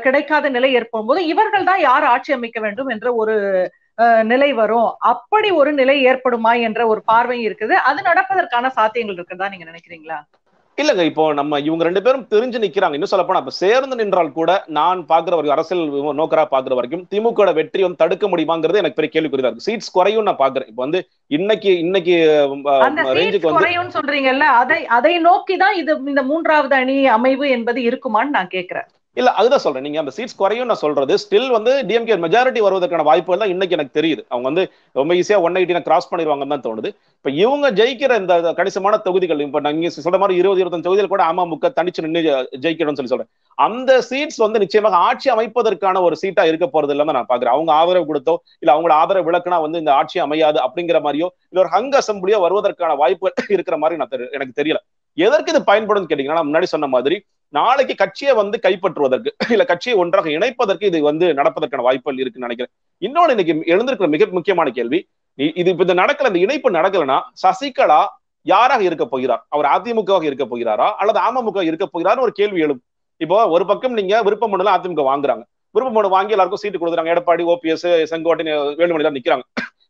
கிடைக்காத நிலை ஏற்படும் போது இவர்கள் தான் யார் ஆட்சி அமைக்க வேண்டும் என்ற ஒரு நிலை வரும். அப்படி ஒரு நிலை ஏற்படுமா என்ற ஒரு பார்வை இருக்குது. அது நடப்பதற்கான சாத்தியங்கள் இருக்குதா நீங்க நினைக்கிறீங்களா? இல்லங்க இப்போ நம்ம இவங்க ரெண்டு பேரும் தெரிஞ்சு நிக்கிறாங்க. இன்னும் சொல்ல போனா இப்ப சேர்ந்து நின்றால் கூட நான் பாக்குற வரைக்கும் அரசியல் நோக்கரா பாக்குற வரைக்கும் திமுக வெற்றி வந்து தடுக்க முடியுமாங்கிறது எனக்கு பெரிய கேள்விக்குறியா இருக்கு. சீட்ஸ் குறையும் நான் பாக்குறேன் இப்போ வந்து இன்னைக்கு இன்னைக்கு ரேஞ்சுக்கு வந்து சொல்றீங்கல்ல அதை அதை நோக்கி தான் இது இந்த மூன்றாவது அணி அமைவு என்பது இருக்குமான்னு நான் கேக்குறேன் இல்ல அதுதான் சொல்றேன். நீங்க அந்த சீட்ஸ் குறையும் நான் சொல்றது ஸ்டில் வந்து டிஎம்கே மெஜாரிட்டி வருவதற்கான வாய்ப்பு எல்லாம் இன்னைக்கு எனக்கு தெரியுது. அவங்க வந்து ரொம்ப ஈஸியா ஒன் எயிட்டி கிராஸ் பண்ணிடுவாங்கன்னு தான் தோணுது. இப்ப இவங்க ஜெயிக்கிற இந்த கணிசமான தொகுதிகள் இப்ப நீங்க சொல்ற மாதிரி இருபது இருபத்தஞ்சு தொகுதியில் கூட அமமுக தனிச்சு நின்று ஜெயிக்கணும்னு சொல்லி சொல்றேன். அந்த சீட்ஸ் வந்து நிச்சயமாக ஆட்சி அமைப்பதற்கான ஒரு சீட்டா இருக்க போறது இல்லைன்னு நான் பாக்குறேன். அவங்க ஆதரவு கொடுத்தோ இல்ல அவங்களோட ஆதரவு விளக்குனா வந்து இந்த ஆட்சி அமையாது அப்படிங்கிற மாதிரியோ இல்ல ஒரு ஹங் அசம்பிளியோ வருவதற்கான வாய்ப்பு [LAUGHS] இருக்கிற மாதிரி நான் எனக்கு தெரியல. எதற்கு இது பயன்படும் கேட்டீங்கன்னா முன்னாடி சொன்ன மாதிரி நாளைக்கு கட்சியை வந்து கைப்பற்றுவதற்கு இல்ல கட்சியை ஒன்றாக இணைப்பதற்கு இது வந்து நடப்பதற்கான வாய்ப்புகள் இருக்குன்னு நினைக்கிறேன். இன்னொன்னு இன்னைக்கு எழுந்திருக்கிற மிக முக்கியமான கேள்வி இது இப்ப இந்த நடக்கல இந்த இணைப்பு நடக்கலன்னா சசிகலா யாராக இருக்க போகிறார்? அவர் அதிமுகவாக இருக்க போகிறாரா? அல்லது அமமுக இருக்க போகிறார்னு ஒரு கேள்வி எழும். இப்போ ஒரு பக்கம் நீங்க விருப்ப மனு அதிமுக வாங்குறாங்க. விருப்ப மனு வாங்கி எல்லாருக்கும் சீட்டு கொடுக்குறாங்க. எடப்பாடி ஓபிஎஸ் செங்கோட்டை வேலுமணி தான் நிக்கிறாங்க.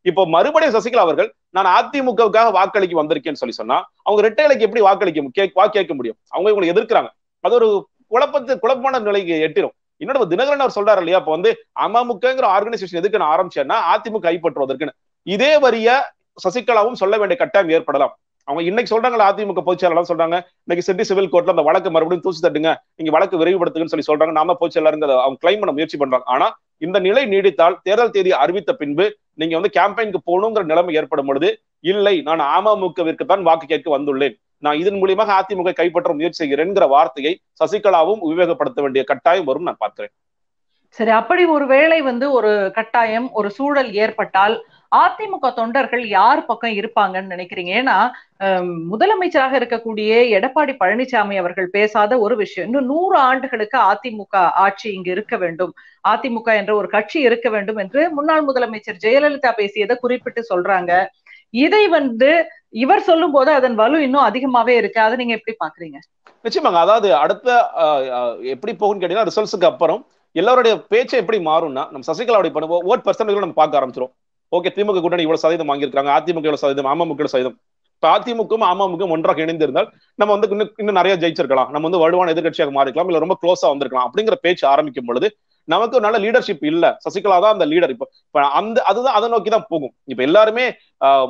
இப்போ மறுபடியும் சசிகலா அவர்கள் நான் அதிமுகவுக்காக வாக்களிக்க வந்திருக்கேன்னு சொல்லி சொன்னா அவங்க ரெட்டைலைக்கு எப்படி வாக்களிக்க வாக்கு கேட்க முடியும்? அவங்க இவங்களை எதிர்க்கிறாங்க. அது ஒரு குழப்பத்து குழப்பமான நிலைக்கு எட்டிடும் இன்னொரு தினகரன் அவர் சொல்றாரு இல்லையா? இப்ப வந்து அமமுகங்கிற ஆர்கனைசேஷன் எதுக்கு நான் ஆரம்பிச்சேன்னா அதிமுக கைப்பற்றுவதற்குன்னு. இதே வரிய சசிகலாவும் சொல்ல வேண்டிய கட்டாயம் ஏற்படலாம். அவங்க இன்னைக்கு சொல்றாங்களா அதிமுக பொதுச்செயலாளர் சொல்றாங்க இன்னைக்கு சிட்டி சிவில் கோர்ட்ல அந்த வழக்கு மறுபடியும் தூசி தட்டுங்க நீங்க வழக்கு விரைவுபடுத்துங்கன்னு சொல்லி சொல்றாங்க நாம பொதுச்செயலாளர் அவங்க கிளைம் பண்ண முயற்சி பண்றாங்க. ஆனா இந்த நிலை நீடித்தால் தேர்தல் தேதி அறிவித்த பின்பு நீங்க வந்து கேம்பெயினுக்கு போகணுங்கிற நிலைமை ஏற்படும் பொழுது இல்லை நான் அமமுகவிற்கு தான் வாக்கு கேட்க வந்துள்ளேன். நான் இதன் மூலியமாக அதிமுக கைப்பற்ற முயற்சி செய்கிறேன்ங்கிற வார்த்தையை சசிகலாவும் உபயோகப்படுத்த வேண்டிய கட்டாயம் வரும் நான் பார்க்கிறேன். சரி அப்படி ஒரு வேளை வந்து ஒரு கட்டாயம் ஒரு சூழல் ஏற்பட்டால் அதிமுக தொண்டர்கள் யார் பக்கம் இருப்பாங்கன்னு நினைக்கிறீங்க? ஏன்னா முதலமைச்சராக இருக்கக்கூடிய எடப்பாடி பழனிசாமி அவர்கள் பேசாத ஒரு விஷயம் இன்னும் நூறு ஆண்டுகளுக்கு அதிமுக ஆட்சி இங்கு இருக்க வேண்டும். அதிமுக என்ற ஒரு கட்சி இருக்க வேண்டும் என்று முன்னாள் முதலமைச்சர் ஜெயலலிதா பேசியதை குறிப்பிட்டு சொல்றாங்க. இதை வந்து இவர் சொல்லும் போது அதன் வலு இன்னும் அதிகமாவே இருக்கு. அதை நீங்க எப்படி பாக்குறீங்க? நிச்சயமாங்க. அதாவது அடுத்த எப்படி போகும்னு கேட்டீங்கன்னா ரிசல்ட்ஸுக்கு அப்புறம் எல்லாருடைய பேச்சை எப்படி மாறும்னா நம்ம சசிகலாவுடைய பண்ணுவோம் ஓட் பர்சன்டேஜ் நம்ம பார்க்க ஆரம்பிச்சிடும் ஓகே திமுக கூட்டணி இவ்வளவு சதவீதம் வாங்கியிருக்காங்க அதிமுக இவ்வளவு சதவீதம் அமமுக சதவீதம். இப்ப அதிமுகவும் அமமுகவும் ஒன்றாக இணைந்திருந்தால் நம்ம வந்து இன்னும் இன்னும் நிறைய ஜெயிச்சிருக்கலாம். நம்ம வந்து வலுவான எதிர்கட்சியாக மாறிக்கலாம் இல்ல ரொம்ப க்ளோஸா வந்திருக்கலாம் அப்படிங்கிற பேச்சு ஆரம்பிக்கும் பொழுது நமக்கு நல்ல லீடர்ஷிப் இல்ல. சசிகலா தான் அந்த லீடர் இப்போ இப்ப அந்த அதுதான் அதை நோக்கி தான் போகும். இப்ப எல்லாருமே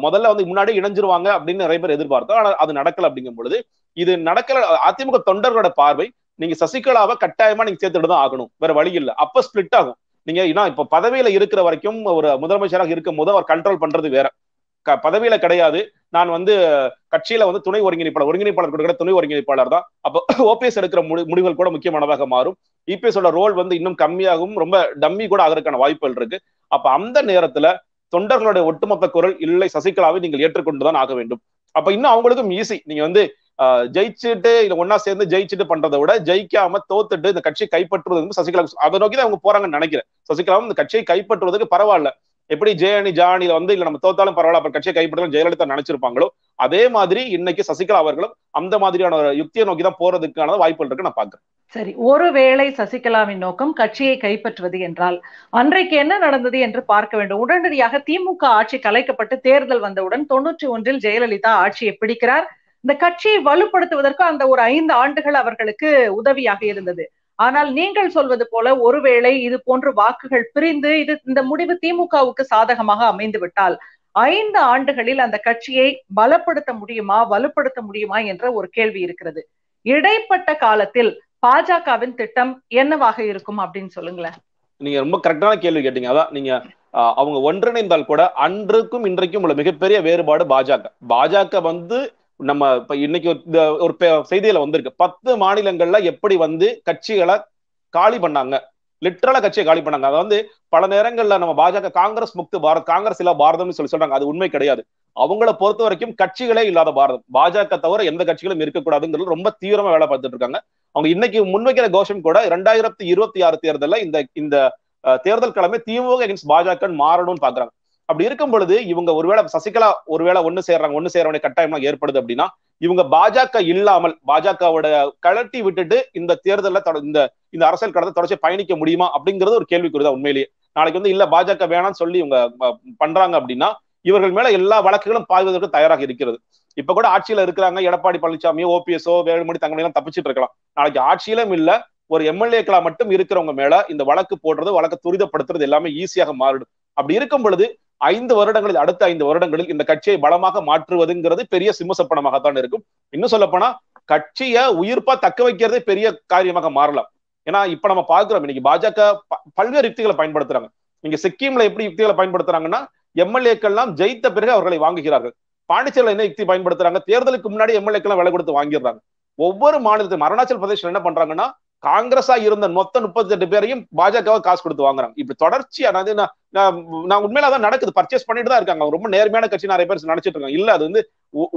முதல்ல வந்து முன்னாடி இணைஞ்சிருவாங்க அப்படின்னு நிறைய பேர் எதிர்பார்த்தோம். ஆனா அது நடக்கல அப்படிங்கும் பொழுது இது நடக்கல அதிமுக தொண்டர்களோட பார்வை நீங்க சசிகலாவை கட்டாயமா நீங்க சேர்த்துட்டு தான் ஆகணும். வேற வழி இல்ல. அப்ப ஸ்பிளிட் ஆகும். நீங்க ஏன்னா இப்ப பதவியில இருக்கிற வரைக்கும் ஒரு முதலமைச்சராக இருக்கும் போது அவர் கண்ட்ரோல் பண்றது வேற. பதவியில கிடையாது. நான் வந்து கட்சியில வந்து துணை ஒருங்கிணைப்பாளர் ஒருங்கிணைப்பாளர் கூட துணை ஒருங்கிணைப்பாளர் தான். அப்போ ஓபிஎஸ் [COUGHS] எடுக்கிற முடிவுகள் கூட முக்கியமானதாக மாறும். இபிஎஸோட ரோல் வந்து இன்னும் கம்மியாகவும் ரொம்ப டம்மி கூட ஆகிறதுக்கான வாய்ப்புகள் இருக்கு. அப்ப அந்த நேரத்துல தொண்டர்களுடைய ஒட்டுமொத்த குரல் இல்லை சசிகலாவை நீங்கள் ஏற்றுக்கொண்டுதான் ஆக வேண்டும். அப்ப இன்னும் அவங்களுக்கும் ஈஸி நீங்க வந்து ஜெயிச்சுட்டு இல்ல ஒன்னா சேர்ந்து ஜெயிச்சுட்டு பண்றதை விட ஜெயிக்காம தோத்துட்டு இந்த கட்சியை கைப்பற்றுவது சசிகலா அதை நோக்கி தான் அவங்க போறாங்கன்னு நினைக்கிறேன். சசிகலாவும் இந்த கட்சியை கைப்பற்றுவதற்கு பரவாயில்ல. எப்படி ஜெயணி ஜானியில வந்து இல்ல நம்ம தோத்தாலும் பரவாயில்ல அப்புறம் கட்சியை கைப்பற்றலாம் ஜெயலலிதா நினைச்சிருப்பாங்களோ அதே மாதிரி இன்னைக்கு சசிகலா அவர்களும் அந்த மாதிரியான ஒரு யுக்தியை நோக்கி தான் போறதுக்கான வாய்ப்புகள் இருக்கு நான் பாக்குறேன் சரி ஒருவேளை சசிகலாவின் நோக்கம் கட்சியை கைப்பற்றுவது என்றால் அன்றைக்கு என்ன நடந்தது என்று பார்க்க வேண்டும். உடனடியாக திமுக ஆட்சி கலைக்கப்பட்டு தேர்தல் வந்தவுடன் தொன்னூற்றி ஒன்றில் ஜெயலலிதா ஆட்சியை பிடிக்கிறார். இந்த கட்சியை வலுப்படுத்துவதற்கு அந்த ஒரு ஐந்து ஆண்டுகள் அவர்களுக்கு உதவியாக இருந்தது. ஆனால் நீங்கள் சொல்வது போல ஒருவேளை இது போன்ற வாக்குகள் பிரிந்து இது இந்த முடிவு திமுகவுக்கு சாதகமாக அமைந்து விட்டால் ஐந்து ஆண்டுகளில் அந்த கட்சியை பலப்படுத்த முடியுமா வலுப்படுத்த முடியுமா என்ற ஒரு கேள்வி இருக்கிறது. இடைப்பட்ட காலத்தில் பாஜகவின் திட்டம் என்னவாக இருக்கும் அப்படின்னு சொல்லுங்களேன். நீங்க ரொம்ப கரெக்டான கேள்வி கேட்டீங்க. அதான் நீங்க அவங்க ஒன்றிணைந்தால் கூட அன்றுக்கும் இன்றைக்கும் உள்ள மிகப்பெரிய வேறுபாடு பாஜக. பாஜக வந்து நம்ம இப்ப இன்னைக்கு ஒரு செய்தியில வந்திருக்கு. பத்து மாநிலங்கள்ல எப்படி வந்து கட்சிகளை காலி பண்ணாங்க. லிட்டரலா கட்சியை காலி பண்ணாங்க. அதை வந்து பல நேரங்கள்ல நம்ம பாஜக காங்கிரஸ் முக்து பாரத் காங்கிரஸ் இல்ல பாரதம்னு சொல்லி சொல்றாங்க. அது உண்மை கிடையாது. அவங்கள பொறுத்த வரைக்கும் கட்சிகளே இல்லாத பாரதம். பாஜக தவிர எந்த கட்சிகளும் இருக்கக்கூடாதுங்கிறது ரொம்ப தீவிரமா வேலை பார்த்துட்டு இருக்காங்க. அவங்க இன்னைக்கு முன்வைக்கிற கோஷம் கூட இரண்டாயிரத்தி இருபத்தி ஆறு தேர்தலில் இந்த இந்த தேர்தல் கிழமை திமுக அகேன்ஸ்ட் பாஜக மாறணும்னு பாக்குறாங்க. அப்படி இருக்கும் பொழுது இவங்க ஒருவேளை சசிகலா ஒருவேளை ஒண்ணு சேர்றாங்க ஒண்ணு சேர வேண்டிய கட்டாயம் ஏற்படுது அப்படின்னா இவங்க பாஜக இல்லாமல் பாஜகவோட கழட்டி விட்டுட்டு இந்த தேர்தலில் இந்த இந்த அரசியல் கடத்தை தொடர்ச்சி பயணிக்க முடியுமா அப்படிங்கிறது ஒரு கேள்விக்குறிதான் உண்மையிலேயே. நாளைக்கு வந்து இல்ல பாஜக வேணாம்னு சொல்லி இவங்க பண்றாங்க அப்படின்னா இவர்கள் மேல எல்லா வழக்குகளும் பாய்வதற்கு தயாராக இருக்கிறது. இப்ப கூட ஆட்சியில இருக்கிறாங்க எடப்பாடி பழனிசாமியோ ஓபிஎஸ்ஓ வேலுமணி தங்கமணி எல்லாம் தப்பிச்சிட்டு இருக்கலாம். நாளைக்கு ஆட்சியிலும் இல்ல ஒரு எம்எல்ஏக்களா மட்டும் இருக்கிறவங்க மேல இந்த வழக்கு போடுறது வழக்கு துரிதப்படுத்துறது எல்லாமே ஈஸியாக மாறிடும். அப்படி இருக்கும் பொழுது ஐந்து வருடங்களில் அடுத்த ஐந்து வருடங்களில் இந்த கட்சியை பலமாக மாற்றுவதுங்கிறது பெரிய சிம்மசப்பனமாகத்தான் இருக்கும். இன்னும் சொல்ல போனா கட்சியை உயிர்ப்பா தக்க வைக்கிறதே பெரிய காரியமாக மாறலாம். ஏன்னா இப்ப நம்ம பாக்குறோம் இன்னைக்கு பாஜக பல்வேறு யுக்திகளை பயன்படுத்துறாங்க. நீங்க சிக்கிம்ல எப்படி யுக்திகளை பயன்படுத்துறாங்கன்னா எம்எல்ஏக்கள்லாம் ஜெயித்த பிறகு அவர்களை வாங்குகிறார்கள். பாண்டிச்சேரியில் என்ன யுக்தி பயன்படுத்துறாங்க? தேர்தலுக்கு முன்னாடி எம்எல்ஏக்கெல்லாம் விலை கொடுத்து வாங்கிடுறாங்க. ஒவ்வொரு மாநிலத்தையும் அருணாச்சல் பிரதேசம் என்ன பண்றாங்கன்னா காங்கிரஸா இருந்த மொத்த முப்பத்தி எட்டு பேரையும் பாஜக காசு கொடுத்து வாங்குறாங்க. இப்படி தொடர்ச்சியா நான் உண்மையில தான் நடக்குது. பர்ச்சேஸ் பண்ணிட்டு தான் இருக்காங்க. ரொம்ப நேர்மையான கட்சி நிறைய பேர் நினைச்சிட்டு இருக்காங்க. இல்ல அது வந்து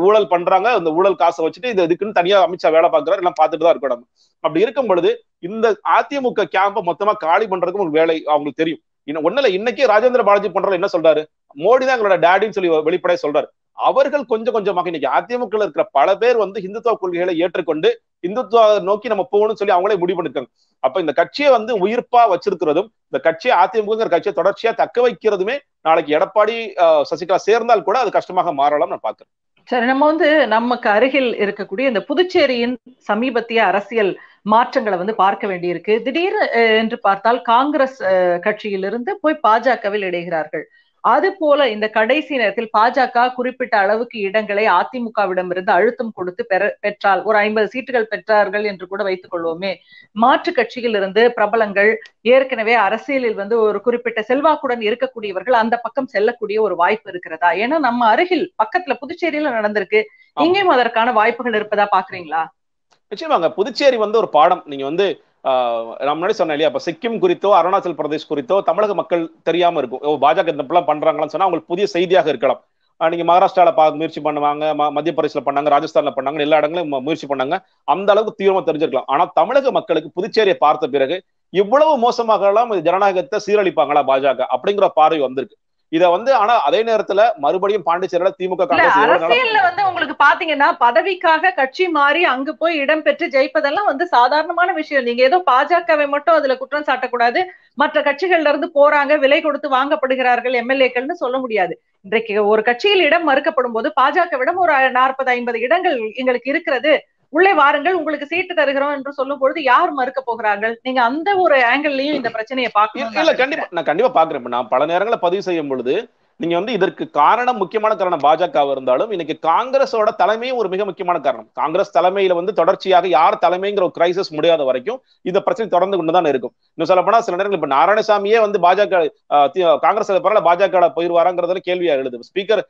ஊழல் பண்றாங்க. அந்த ஊழல் காசை வச்சுட்டு இது இதுக்குன்னு தனியா அமித்ஷா வேலை பாக்குறாரு எல்லாம் பார்த்துட்டு தான் இருக்கணும் அப்படி இருக்கும் பொழுது இந்த அதிமுக கேம்ப மொத்தமா காலி பண்றதுக்கு ஒரு வேலை அவங்களுக்கு தெரியும். இன்னும் ஒண்ணுல இன்னைக்கே ராஜேந்திர பாலாஜி பண்றதுல என்ன சொல்றாரு? மோடி தான் எங்களோட டேடின்னு சொல்லி வெளிப்படையா சொல்றாரு. அவர்கள் கொஞ்சம் கொஞ்சமாக இன்னைக்கு அதிமுக இருக்கிற பல பேர் வந்து இந்துத்துவ கொள்கைகளை ஏற்றுக்கொண்டு இந்துத்துவ நோக்கி நம்ம போகணும்னு சொல்லி அவங்களே முடிவு பண்ணிருக்காங்க. அப்ப இந்த கட்சியை வந்து உயிர்ப்பா வச்சிருக்கிறதும் இந்த கட்சியை அதிமுக கட்சியை தொடர்ச்சியா தக்க வைக்கிறதுமே நாளைக்கு எடப்பாடி சசிகலா சேர்ந்தால் கூட அது கஷ்டமாக மாறலாம் நான் பாக்குறேன் சரி நம்ம வந்து நமக்கு அருகில் இருக்கக்கூடிய இந்த புதுச்சேரியின் சமீபத்திய அரசியல் மாற்றங்களை வந்து பார்க்க வேண்டியிருக்கு. திடீர் என்று பார்த்தால் காங்கிரஸ் கட்சியிலிருந்து போய் பாஜகவில் இடைகிறார்கள். அது போல இந்த கடைசி நேரத்தில் பாஜக குறிப்பிட்ட அளவுக்கு இடங்களை அதிமுகவிடம் இருந்து அழுத்தம் கொடுத்து பெற பெற்றால் ஒரு ஐம்பது சீட்டுகள் பெற்றார்கள் என்று கூட வைத்துக் கொள்வோமே. மாற்று கட்சியில் இருந்து பிரபலங்கள் ஏற்கனவே அரசியலில் வந்து ஒரு குறிப்பிட்ட செல்வாக்குடன் இருக்கக்கூடியவர்கள் அந்த பக்கம் செல்லக்கூடிய ஒரு வாய்ப்பு இருக்கிறதா? ஏன்னா நம்ம அருகில் பக்கத்துல புதுச்சேரியில நடந்திருக்கு. இங்கேயும் அதற்கான வாய்ப்புகள் இருப்பதா பாக்குறீங்களா? நிச்சயமாங்க. புதுச்சேரி வந்து ஒரு பாடம். நீங்க வந்து நான் முன்னாடி சொன்னேன் இல்லையா? இப்ப சிக்கிம் குறித்தோ அருணாச்சல் பிரதேஷ் குறித்தோ தமிழக மக்கள் தெரியாம இருக்கும். ஓ பாஜக இந்த பண்றாங்களான்னு சொன்னா அவங்களுக்கு புதிய செய்தியாக இருக்கலாம். நீங்க மகாராஷ்டிரால பா முயற்சி பண்ணுவாங்க மத்திய பிரதேசல பண்ணாங்க ராஜஸ்தான்ல பண்ணாங்க எல்லா இடங்களும் முயற்சி பண்ணாங்க. அந்த அளவுக்கு தீவிரமா தெரிஞ்சிருக்கலாம். ஆனா தமிழக மக்களுக்கு புதுச்சேரியை பார்த்த பிறகு இவ்வளவு மோசமாக எல்லாம் ஜனநாயகத்தை சீரழிப்பாங்களா பாஜக அப்படிங்கிற பார்வை வந்திருக்கு. இத வந்து ஆனா அதே நேரத்துல மறுபடியும் பாண்டிச்சேரியில திமுக அரசியல்ல வந்து உங்களுக்கு பாத்தீங்கன்னா பதவிக்காக கட்சி மாறி அங்கு போய் இடம் பெற்று ஜெயிப்பதெல்லாம் வந்து சாதாரணமான விஷயம். நீங்க ஏதோ பாஜகவை மட்டும் அதுல குற்றம் சாட்டக்கூடாது. மற்ற கட்சிகள்ல இருந்து போறாங்க விலை கொடுத்து வாங்கப்படுகிறார்கள் எம்எல்ஏக்கள்னு சொல்ல முடியாது. இன்றைக்கு ஒரு கட்சியில் இடம் மறுக்கப்படும் போது பாஜகவிடம் ஒரு நாற்பது ஐம்பது இடங்கள் எங்களுக்கு இருக்கிறது. உள்ளே வாருங்கள் உங்களுக்கு சீட்டு தருகிறோம் என்று சொல்லும் பொழுது யார் மறுக்க போகிறார்கள்? நீங்க அந்த ஒரு ஆங்கிள்லயும் இந்த பிரச்சனையை பார்க்கணும் இல்ல கண்டிப்பா நான் கண்டிப்பா பாக்குறேன் நான் பல நேரங்களில் பதிவு செய்யும் பொழுது நீங்க வந்து இதற்கு காரணம் முக்கியமான காரணம் பாஜக இருந்தாலும் இன்னைக்கு காங்கிரஸோட தலைமையும் ஒரு மிக முக்கியமான காரணம். காங்கிரஸ் தலைமையில வந்து தொடர்ச்சியாக யார் தலைமைங்கிற ஒரு கிரைசிஸ் முடியாத வரைக்கும் இந்த பிரச்சனை தொடர்ந்து கொண்டுதான் இருக்கும். இன்னும் சொல்ல போனா சில நேரங்கள் இப்ப நாராயணசாமியே வந்து பாஜக காங்கிரஸ் பரவாயில்ல பாஜக போயிருவாராங்கிறதுல கேள்வியா எழுது. ஸ்பீக்கர்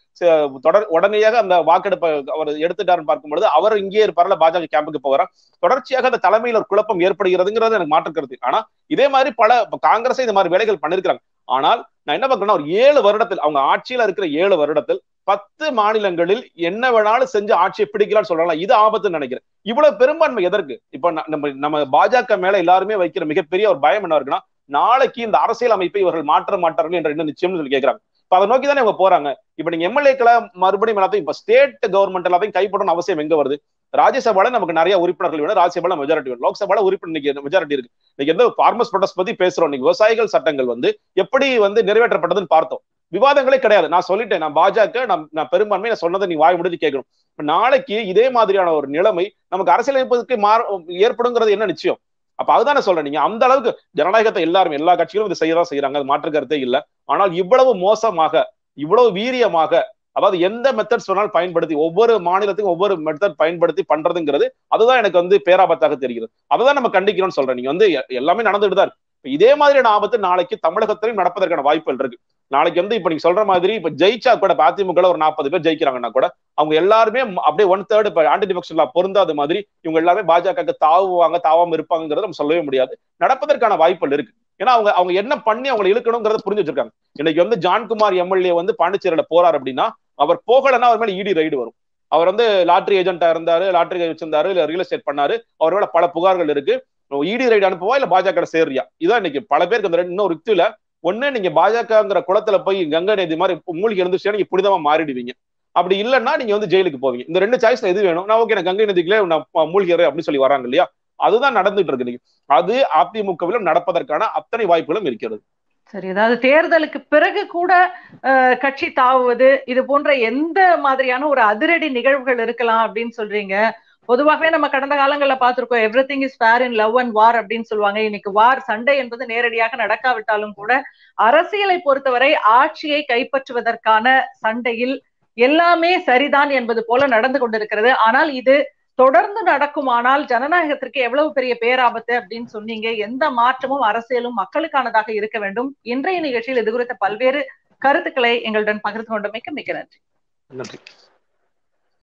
தொடர் உடனடியாக அந்த வாக்கெடுப்பை அவர் எடுத்துட்டாருன்னு பார்க்கும்பொழுது அவர் இங்கே இருப்பார்ல பாஜக கேம்புக்கு போகிறார் தொடர்ச்சியாக அந்த தலைமையில் ஒரு குழப்பம் ஏற்படுகிறதுங்கிறது எனக்கு மாற்று ஆனா இதே மாதிரி பல காங்கிரஸை இந்த மாதிரி வேலைகள் பண்ணிருக்காங்க ஆனால் நான் என்ன பாக்குறேன்னா ஒரு ஏழு வருடத்தில் அவங்க ஆட்சியில இருக்கிற ஏழு வருடத்தில் பத்து மாநிலங்களில் என்ன வேணாலும் செஞ்சு ஆட்சியை பிடிக்கலாம்னு சொல்லலாம் இது ஆபத்துன்னு நினைக்கிறேன். இவ்வளவு பெரும்பான்மை எதற்கு? இப்ப நம்ம நம்ம பாஜக மேல எல்லாருமே வைக்கிற மிகப்பெரிய ஒரு பயம் என்ன இருக்குன்னா நாளைக்கு இந்த அரசியல் அமைப்பை இவர்கள் மாற்ற மாட்டார்கள் என்ற என்ன நிச்சயம்னு சொல்லி கேட்கிறாங்க இப்ப அதை நோக்கி தானே இவங்க போறாங்க. இப்ப நீங்க எம்எல்ஏக்களை மறுபடியும் எல்லாத்தையும் இப்ப ஸ்டேட் கவர்மெண்ட் எல்லாத்தையும் கைப்படணும் அவசியம் எங்க வருது? ராஜ்யசபால நமக்கு நிறைய உறுப்பினர்கள் வேணும். ராஜ்யசபால மெஜாரிட்டி வேணும். லோக்சபால உறுப்பினர் மெஜாரிட்டி இருக்கு. இன்னைக்கு எந்த ஃபார்மர்ஸ் ப்ரொடக்ட் பத்தி பேசுறோம். இன்னைக்கு விவசாயிகள் சட்டங்கள் வந்து எப்படி வந்து நிறைவேற்றப்பட்டதுன்னு பார்த்தோம். விவாதங்களே கிடையாது. நான் சொல்லிட்டேன். நான் பாஜக நான் நான் பெரும்பான்மை நான் சொன்னதை நீ வாய் முடிஞ்சு கேட்கணும். நாளைக்கு இதே மாதிரியான ஒரு நிலைமை நமக்கு அரசியலமைப்புக்கு மாற ஏற்படுங்கிறது என்ன நிச்சயம்? அப்ப அதுதானே சொல்றேன். நீங்க அந்த அளவுக்கு ஜனநாயகத்தை எல்லாரும் எல்லா கட்சிகளும் இதை செய்யதான் செய்யறாங்க அது மாற்று கருத்தே இல்லை. ஆனால் இவ்வளவு மோசமாக இவ்வளவு வீரியமாக அதாவது எந்த மெத்தட்ஸ் வேணாலும் பயன்படுத்தி ஒவ்வொரு மாநிலத்துக்கும் ஒவ்வொரு மெத்தட் பயன்படுத்தி பண்றதுங்கிறது அதுதான் எனக்கு வந்து பேராபத்தாக தெரிகிறது. அதுதான் நம்ம கண்டிக்கிறோம்னு சொல்றேன். நீங்க வந்து எல்லாமே நடந்துட்டு தான் இருக்கு. இதே மாதிரியான ஆபத்து நாளைக்கு தமிழகத்திலையும் நடப்பதற்கான வாய்ப்புகள் இருக்கு. நாளைக்கு வந்து இப்ப நீங்க சொல்ற மாதிரி இப்ப ஜெயிச்சா கூட அதிமுக ஒரு நாற்பது பேர் ஜெயிக்கிறாங்கன்னா கூட அவங்க எல்லாருமே அப்படியே ஒன் தேர்ட் இப்ப ஆன்டி டிஃபெக்ஷன் பொருந்தாத மாதிரி இவங்க எல்லாமே பாஜக தாவுவாங்க தாவாம இருப்பாங்கிறத நம்ம சொல்லவே முடியாது. நடப்பதற்கான வாய்ப்புகள் இருக்கு. ஏன்னா அவங்க அவங்க என்ன பண்ணி அவங்களை இழுக்கணுங்கிறத புரிஞ்சு வச்சிருக்காங்க. இன்னைக்கு வந்து ஜான்குமார் எம்எல்ஏ வந்து பாண்டிச்சேரியில போறாரு அப்படின்னா அவர் போகலன்னா அவர் மேல இடி ரைடு வரும். அவர் வந்து லாட்ரி ஏஜென்ட்டா இருந்தாரு லாட்ரி வச்சிருந்தாரு இல்ல ரியல் எஸ்டேட் பண்ணாரு. அவர் மேல பல புகார்கள் இருக்கு. இடி ரைடு அனுப்புவா இல்ல பாஜக சேர்றியா? இதான் இன்னைக்கு பல பேருக்கு அந்த இன்னொரு யுக்தியில ஒண்ணு நீங்க பாஜகங்கிற குளத்துல போய் கங்கை நதி மாதிரி மூழ்கி இருந்துச்சுன்னா நீங்க புனிதமா மாறிடுவீங்க. அப்படி இல்லைன்னா நீங்க வந்து ஜெயிலுக்கு போவீங்க. இந்த ரெண்டு சாய்ஸ்ல எது வேணும்? நான் ஓகே நான் கங்கை நதிக்குள்ளே நான் மூழ்கிறேன் அப்படின்னு சொல்லி வராங்க இல்லையா? அதுதான் நடந்துட்டு இருக்கு நீங்க அது அதிமுகவிலும் நடப்பதற்கான அத்தனை வாய்ப்புகளும் இருக்கிறது. சரி அதாவது தேர்தலுக்கு பிறகு கூட கட்சி தாவுவது இது போன்ற எந்த மாதிரியான ஒரு அதிரடி நிகழ்வுகள் இருக்கலாம் அப்படின்னு சொல்றீங்க. பொதுவாகவே நம்ம கடந்த காலங்களில் பார்த்திருக்கோம் everything is fair in love and war அப்படின்னு சொல்லுவாங்க. இன்னைக்கு வார் சண்டை என்பது நேரடியாக நடக்காவிட்டாலும் கூட அரசியலை பொறுத்தவரை ஆட்சியை கைப்பற்றுவதற்கான சண்டையில் எல்லாமே சரிதான் என்பது போல நடந்து கொண்டிருக்கிறது. ஆனால் இது தொடர்ந்து நடக்குமானால் ஜனநாயகத்திற்கு எவ்வளவு பெரிய பேராபத்து அப்படின்னு சொன்னீங்க. எந்த மாற்றமும் அரசியலும் மக்களுக்கானதாக இருக்க வேண்டும். இன்றைய நிகழ்ச்சியில் இது குறித்த பல்வேறு கருத்துக்களை எங்களுடன் பகிர்ந்து கொண்டமைக்கு மிக்க நன்றி. நன்றி.